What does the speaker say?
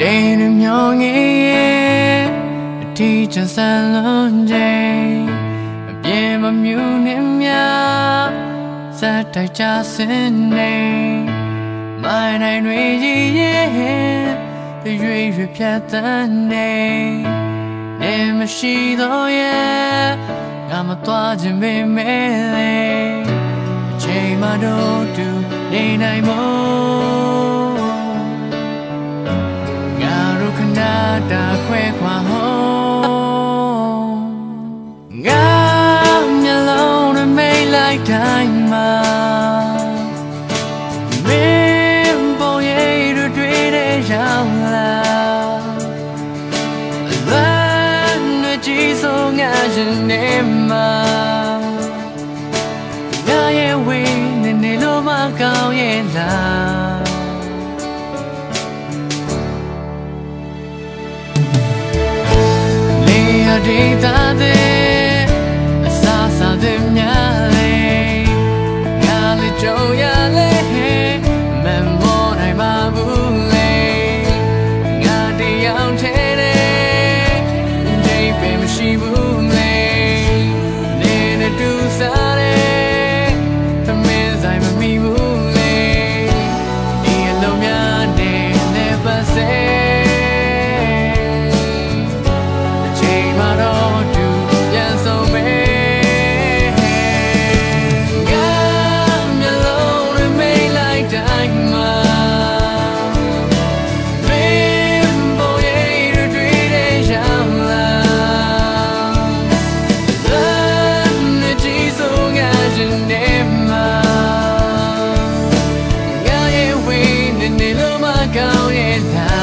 တိမ်တွေမျောငယ်အထီးချဆန်လုံးချိန်အပြေမမြူနေမြစက်တိုက်ချစင်းနေမိုင်းနိုင်တွေကြီးရဲ့ရွေရွေဖြတ်တန်းနေနေမရှိတော့ရဲ့ငါမသွားခြင်းပဲမဲလေအချိန်မှတော့တူနေနိုင်မို့ တို့ခဏတာခွဲခွာဟောငါမျက်လုံးနဲ့မိတ်လိုက်တိုင်းမှာမင်းပေါ်ရဲ့တွေ့တဲ့ရောက်လာလမ်းနဲ့ကြည့်ဆုံးငါရှင်နေမှာငါရဲ့ဝေးနေနေလို့မကောင်းရဲ့လား လေရဒေ going back.